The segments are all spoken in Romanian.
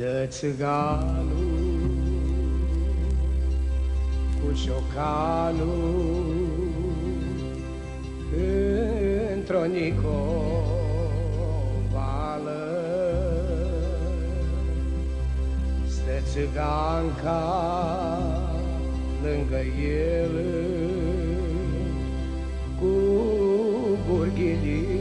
De țiganul cu ciocanul într-o nicovală. Stă țiganca lângă el cu burghilii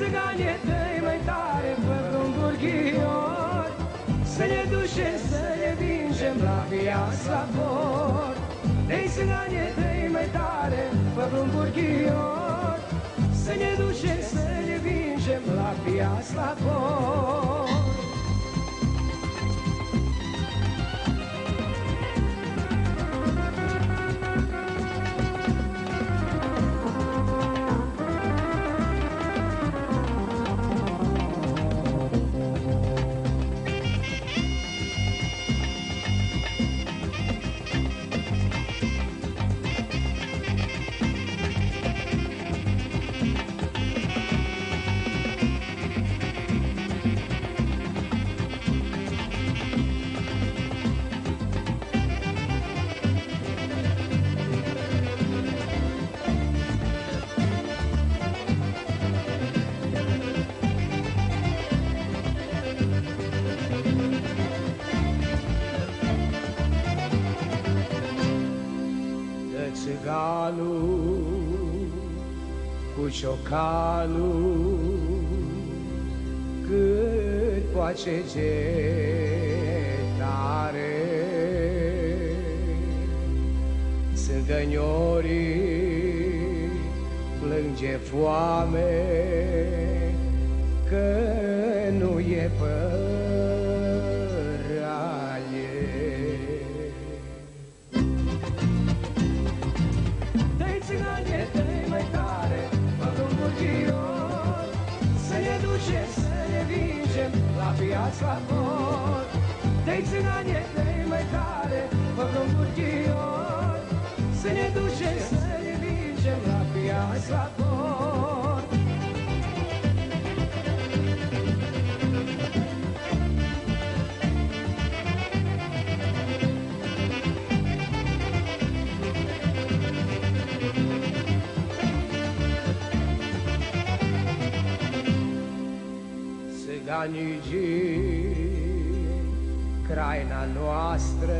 țigane, dă mai tare, fă un burghior Să ne ducem, să ne vingem la viața vor Dă-i țigane, dă mai tare, fă un burghior Să ne ducem, să ne vingem la viața vor țiganul cu ciocanul cât poate ce tare. Țigăniorii plânge foame că nu e păr viața lor Dei țigane, dei mai tare, fă un burghior Să ne ducem, să ne vingem la viața lor Țiganii craina noastră.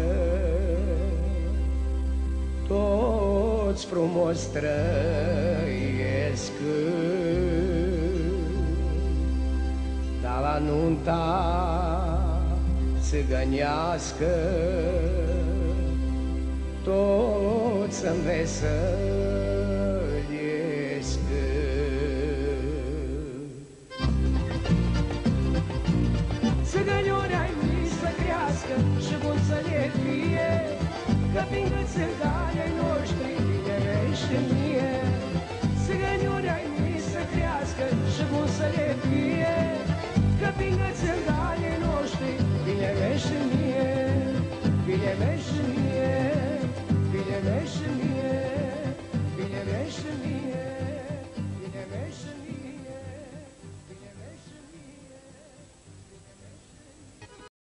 Toți frumos trăiesc. Dar la nunta țigănească Toți învesări Că fiindcă țiganii noștri tinerește mie